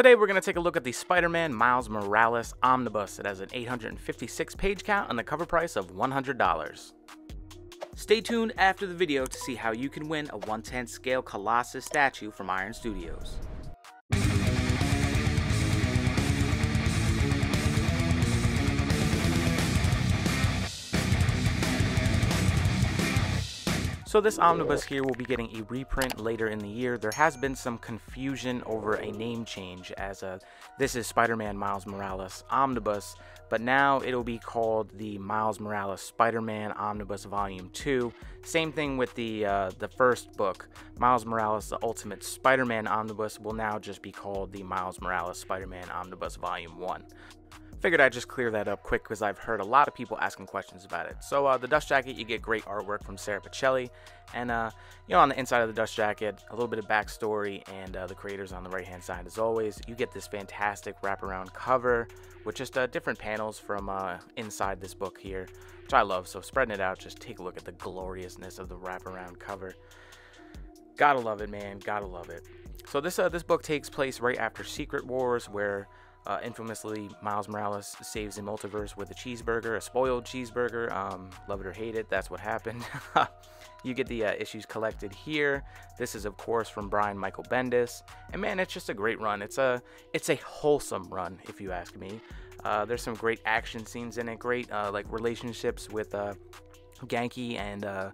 Today we're going to take a look at the Spider-Man Miles Morales Omnibus. It has an 856 page count and the cover price of $100. Stay tuned after the video to see how you can win a 110 scale Colossus statue from Iron Studios. So this omnibus here will be getting a reprint later in the year. There has been some confusion over a name change as a this is Spider-Man Miles Morales Omnibus, but now it'll be called the Miles Morales Spider-Man Omnibus Volume 2. Same thing with the uh, the first book, Miles Morales the Ultimate Spider-Man Omnibus will now just be called the Miles Morales Spider-Man Omnibus Volume 1 figured I'd just clear that up quick because I've heard a lot of people asking questions about it. So uh, the dust jacket, you get great artwork from Sara Pichelli, and uh, you know on the inside of the dust jacket, a little bit of backstory and uh, the creators on the right hand side. As always, you get this fantastic wraparound cover with just uh, different panels from uh, inside this book here, which I love. So spreading it out, just take a look at the gloriousness of the wraparound cover. Gotta love it, man. Gotta love it. So this uh, this book takes place right after Secret Wars, where uh, infamously, Miles Morales saves the multiverse with a cheeseburger, a spoiled cheeseburger. Um, love it or hate it, that's what happened. you get the uh, issues collected here. This is, of course, from Brian Michael Bendis, and man, it's just a great run. It's a it's a wholesome run, if you ask me. Uh, there's some great action scenes in it, great uh, like relationships with uh, Ganke and uh,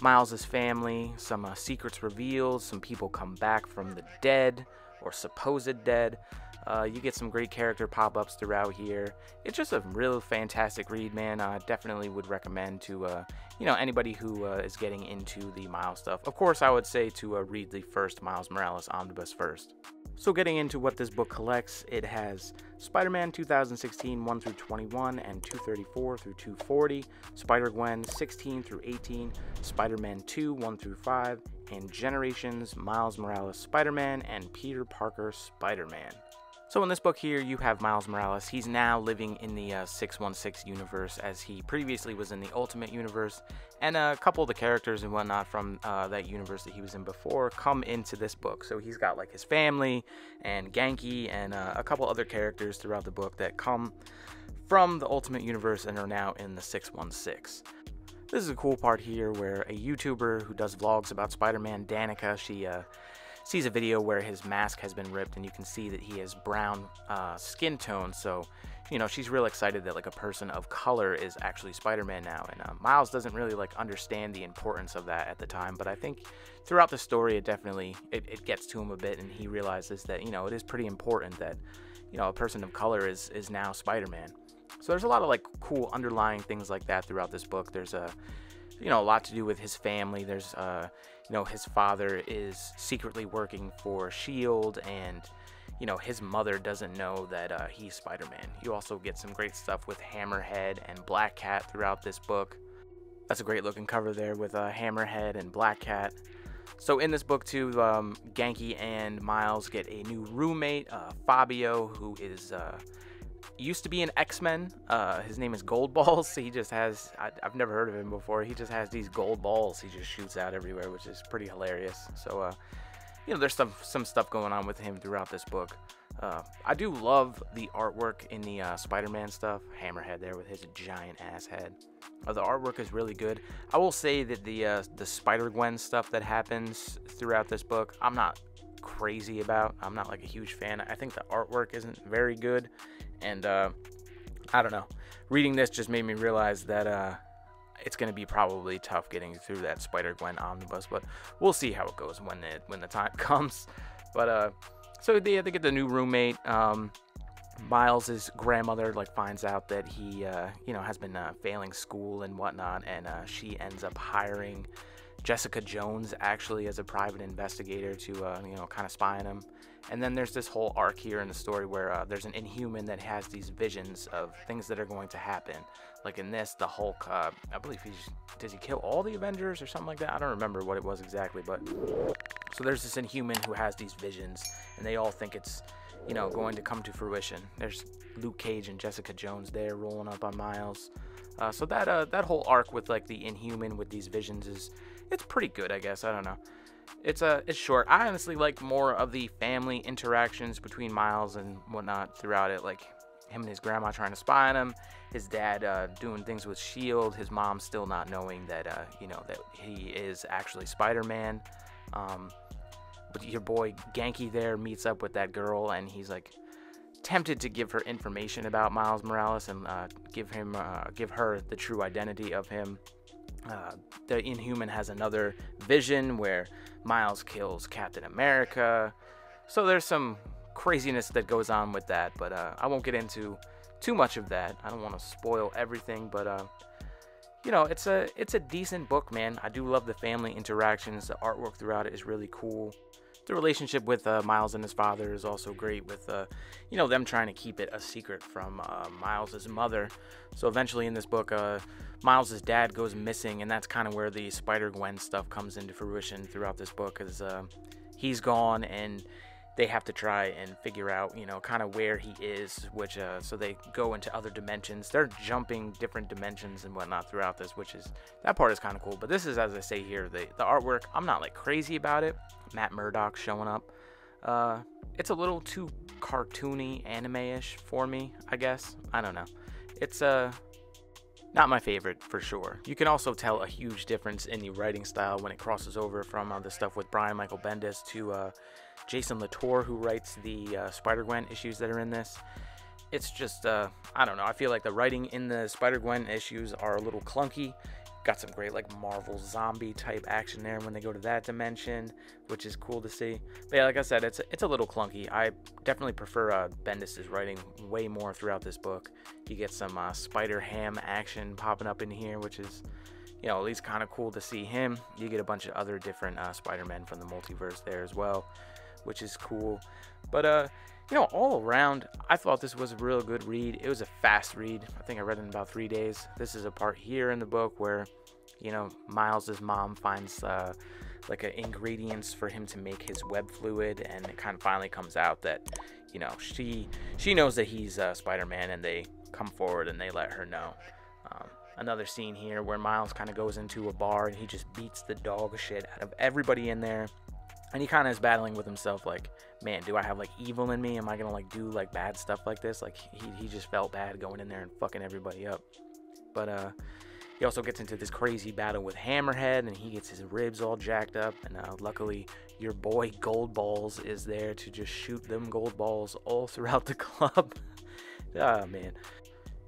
Miles's family. Some secrets revealed. Some people come back from the dead or supposed dead. Uh, you get some great character pop-ups throughout here. It's just a real fantastic read, man. I definitely would recommend to, uh, you know, anybody who uh, is getting into the Miles stuff. Of course, I would say to uh, read the first Miles Morales omnibus first. So getting into what this book collects, it has Spider-Man 2016 1 through 21 and 234 through 240, Spider-Gwen 16 through 18, Spider-Man 2 1 through 5, and Generations Miles Morales Spider-Man and Peter Parker Spider-Man. So in this book here, you have Miles Morales. He's now living in the uh, 616 universe as he previously was in the Ultimate Universe. And a couple of the characters and whatnot from uh, that universe that he was in before come into this book. So he's got like his family and Ganke and uh, a couple other characters throughout the book that come from the Ultimate Universe and are now in the 616. This is a cool part here where a YouTuber who does vlogs about Spider-Man, Danica, she uh, sees a video where his mask has been ripped and you can see that he has brown uh, skin tone. So, you know, she's real excited that like a person of color is actually Spider-Man now. And uh, Miles doesn't really like understand the importance of that at the time, but I think throughout the story, it definitely it, it gets to him a bit, and he realizes that you know it is pretty important that you know a person of color is is now Spider-Man. So there's a lot of like cool underlying things like that throughout this book. There's a you know a lot to do with his family. There's uh you know his father is secretly working for Shield and you know his mother doesn't know that uh, he's Spider-Man. You also get some great stuff with Hammerhead and Black Cat throughout this book. That's a great looking cover there with uh, Hammerhead and Black Cat. So in this book too, um, Ganke and Miles get a new roommate, uh, Fabio, who is uh, used to be an X-Men. Uh, his name is Gold Balls. He just has, I, have never heard of him before. He just has these gold balls he just shoots out everywhere, which is pretty hilarious. So, uh, you know, there's some, some stuff going on with him throughout this book. Uh, I do love the artwork in the uh, Spider-Man stuff. Hammerhead there with his giant ass head. Uh, the artwork is really good. I will say that the uh, the Spider-Gwen stuff that happens throughout this book, I'm not crazy about. I'm not like a huge fan. I think the artwork isn't very good. And uh, I don't know. Reading this just made me realize that uh, it's going to be probably tough getting through that Spider Gwen omnibus, but we'll see how it goes when it when the time comes. But uh, so they, they get the new roommate. Um, Miles's grandmother like finds out that he uh, you know has been uh, failing school and whatnot, and uh, she ends up hiring Jessica Jones actually as a private investigator to uh, you know kind of spy on him. And then there's this whole arc here in the story where uh, there's an Inhuman that has these visions of things that are going to happen. Like in this, the Hulk, uh, I believe he's does he kill all the Avengers or something like that? I don't remember what it was exactly, but so there's this Inhuman who has these visions, and they all think it's you know going to come to fruition. There's Luke Cage and Jessica Jones there rolling up on Miles. Uh, so that uh, that whole arc with like the Inhuman with these visions is it's pretty good, I guess. I don't know. It's a it's short. I honestly like more of the family interactions between Miles and whatnot throughout it, like him and his grandma trying to spy on him, his dad uh, doing things with Shield, his mom still not knowing that uh, you know that he is actually Spider-Man. Um, but your boy Ganke there meets up with that girl, and he's like tempted to give her information about Miles Morales and uh, give him uh, give her the true identity of him. Uh, the Inhuman has another vision where Miles kills Captain America. So there's some craziness that goes on with that, but uh, I won't get into too much of that. I don't want to spoil everything, but uh, you know, it's a it's a decent book, man. I do love the family interactions. The artwork throughout it is really cool. The relationship with uh, Miles and his father is also great. With uh, you know them trying to keep it a secret from uh, Miles's mother. So eventually in this book, uh, Miles's dad goes missing, and that's kind of where the Spider Gwen stuff comes into fruition throughout this book, because uh, he's gone and they have to try and figure out, you know, kind of where he is, which, uh, so they go into other dimensions. They're jumping different dimensions and whatnot throughout this, which is, that part is kind of cool. But this is, as I say here, the, the artwork, I'm not like crazy about it. Matt Murdock showing up. Uh, it's a little too cartoony, anime-ish for me, I guess. I don't know. It's, uh, not my favorite for sure. You can also tell a huge difference in the writing style when it crosses over from uh, the stuff with Brian Michael Bendis to uh, Jason Latour, who writes the uh, Spider Gwen issues that are in this. It's just, uh, I don't know. I feel like the writing in the Spider Gwen issues are a little clunky. Got some great, like, Marvel zombie type action there when they go to that dimension, which is cool to see. But yeah, like I said, it's, it's a little clunky. I definitely prefer uh, Bendis' writing way more throughout this book. You get some uh, Spider Ham action popping up in here, which is you know, at least kind of cool to see him. You get a bunch of other different uh, Spider-Men from the multiverse there as well which is cool. But uh, you know, all around, I thought this was a real good read. It was a fast read. I think I read it in about three days. This is a part here in the book where, you know, Miles's mom finds uh, like a ingredients for him to make his web fluid, and it kind of finally comes out that, you know, she she knows that he's uh, Spider-Man, and they come forward and they let her know. Um, another scene here where Miles kind of goes into a bar and he just beats the dog shit out of everybody in there and he kind of is battling with himself like man do i have like evil in me? Am i gonna like do like bad stuff like this? Like he, he just felt bad going in there and fucking everybody up. But uh he also gets into this crazy battle with hammerhead and he gets his ribs all jacked up and uh, luckily your boy gold balls is there to just shoot them gold balls all throughout the club. Oh man.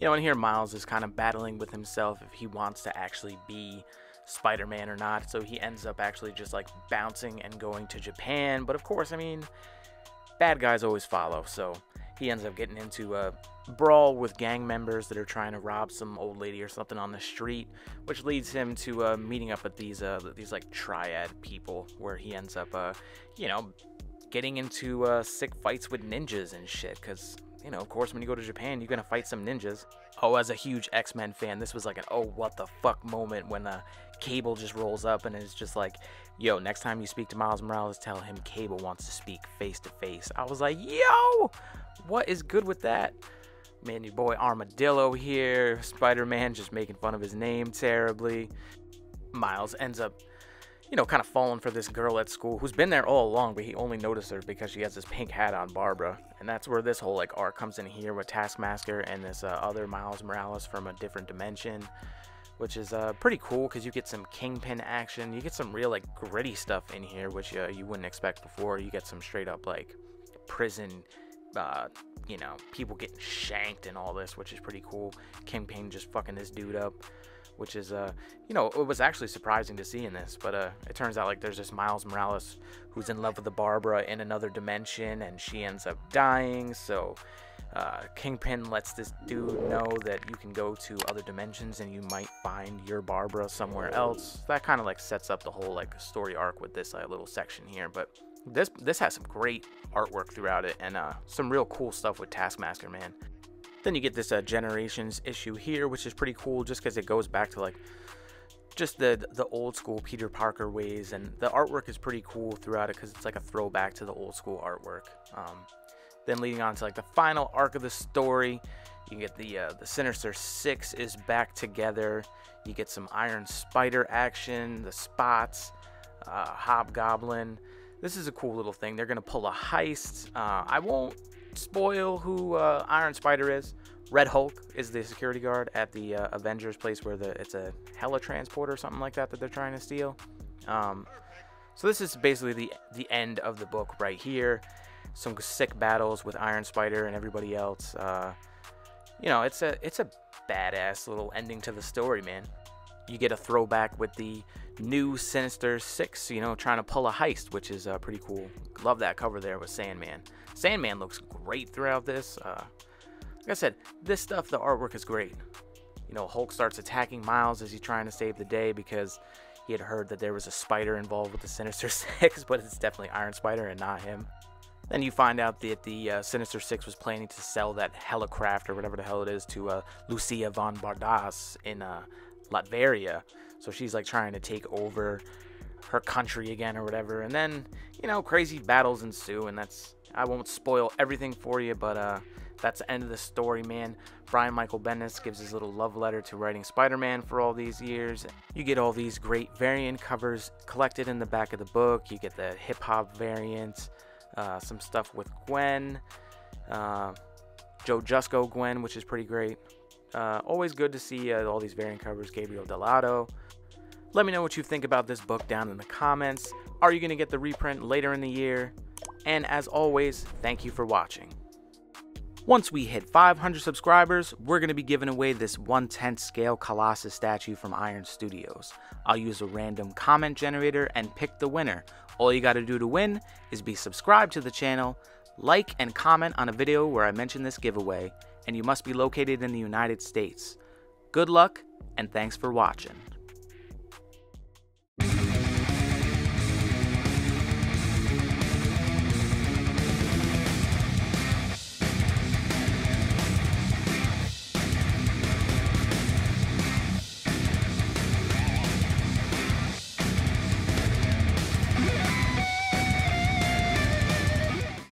You know and here miles is kind of battling with himself if he wants to actually be Spider-Man or not. So he ends up actually just like bouncing and going to Japan. But of course, I mean, bad guys always follow. So he ends up getting into a brawl with gang members that are trying to rob some old lady or something on the street, which leads him to uh, meeting up with these uh, these like triad people, where he ends up, uh, you know, getting into uh, sick fights with ninjas and shit. Because you know, of course, when you go to Japan, you're gonna fight some ninjas. Oh, as a huge X-Men fan, this was like an oh what the fuck moment when uh, Cable just rolls up and is just like, yo, next time you speak to Miles Morales, tell him Cable wants to speak face to face. I was like, yo, what is good with that? Man, your boy Armadillo here. Spider Man just making fun of his name terribly. Miles ends up, you know, kind of falling for this girl at school who's been there all along, but he only noticed her because she has this pink hat on Barbara. And that's where this whole like arc comes in here with Taskmaster and this uh, other Miles Morales from a different dimension which is uh, pretty cool because you get some kingpin action. You get some real like gritty stuff in here, which uh, you wouldn't expect before. You get some straight up like prison, uh, you know, people getting shanked and all this, which is pretty cool. Kingpin just fucking this dude up, which is uh, you know, it was actually surprising to see in this. But uh, it turns out like there's this Miles Morales who's in love with the Barbara in another dimension, and she ends up dying. So uh, Kingpin lets this dude know that you can go to other dimensions and you might find your Barbara somewhere else. That kind of like sets up the whole like story arc with this uh, little section here. But this this has some great artwork throughout it and uh, some real cool stuff with Taskmaster, man. Then you get this uh, Generations issue here, which is pretty cool just because it goes back to like just the the old school Peter Parker ways, and the artwork is pretty cool throughout it because it's like a throwback to the old school artwork. Um, then leading on to like the final arc of the story, you get the uh, the Sinister Six is back together. You get some Iron Spider action, the spots. uh, Hobgoblin. This is a cool little thing. They're gonna pull a heist. Uh, I won't spoil who uh, Iron Spider is. Red Hulk is the security guard at the uh, Avengers place where the it's a heli transport or something like that that they're trying to steal. Um, so this is basically the the end of the book right here. Some sick battles with Iron Spider and everybody else. Uh, you know, it's a it's a badass little ending to the story, man. You get a throwback with the new Sinister Six, you know, trying to pull a heist, which is uh, pretty cool. Love that cover there with Sandman. Sandman looks great throughout this. Uh, like I said, this stuff, the artwork is great. You know, Hulk starts attacking Miles as he's trying to save the day because he had heard that there was a spider involved with the Sinister Six, but it's definitely Iron Spider and not him. Then you find out that the uh, Sinister Six was planning to sell that helicraft or whatever the hell it is to uh, Lucia von Bardas in uh, Latveria. So she's like trying to take over her country again or whatever. And then, you know, crazy battles ensue, and that's I won't spoil everything for you, but uh, that's the end of the story, man. Brian Michael Bendis gives his little love letter to writing Spider-Man for all these years. You get all these great variant covers collected in the back of the book. You get the hip hop variant, uh, some stuff with Gwen, uh, Joe Jusko Gwen, which is pretty great. Uh, always good to see uh, all these variant covers. Gabriel Dell'Otto. Let me know what you think about this book down in the comments. Are you going to get the reprint later in the year? And as always, thank you for watching. Once we hit 500 subscribers, we're going to be giving away this 1 10th scale Colossus statue from Iron Studios. I'll use a random comment generator and pick the winner. All you got to do to win is be subscribed to the channel, like and comment on a video where I mention this giveaway, and you must be located in the United States. Good luck, and thanks for watching.